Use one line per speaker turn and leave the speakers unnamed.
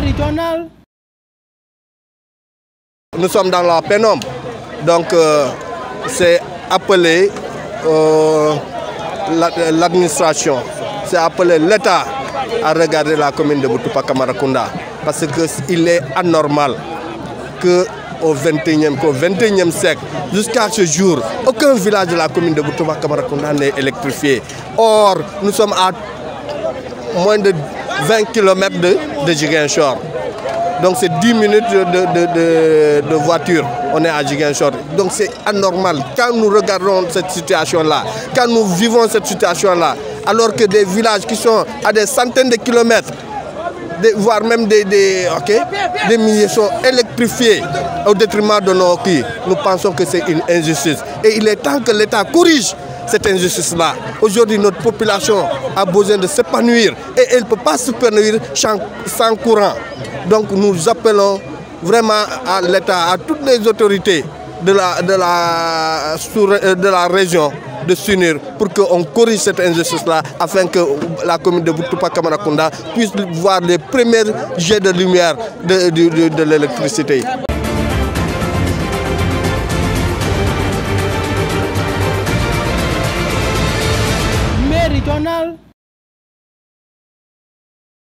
Méridional.
Nous sommes dans la pénombre. Donc, euh, c'est appelé euh, l'administration, c'est appelé l'État à regarder la commune de Boutoupa Kamarakunda. Parce qu'il est anormal que au 21e, qu'au 21e siècle, jusqu'à ce jour, aucun village de la commune de Boutouba Kamarakunda n'est électrifié. Or, nous sommes à moins de 20 km de, de. Donc c'est 10 minutes de, de, voiture, on est à Giguinchor. Donc c'est anormal. Quand nous regardons cette situation-là, quand nous vivons cette situation-là, alors que des villages qui sont à des centaines de kilomètres, voire même des, des, des milliers sont électrifiés au détriment de nos pays, nous pensons que c'est une injustice. Et il est temps que l'État corrige cette injustice-là. Aujourd'hui, notre population a besoin de s'épanouir et elle ne peut pas s'épanouir sans courant. Donc nous appelons vraiment à l'État, à toutes les autorités de la, de la, la région de s'unir pour qu'on corrige cette injustice-là afin que la commune de Boutoupa Kamarakunda puisse voir les premiers jets de lumière de l'électricité.
Regional.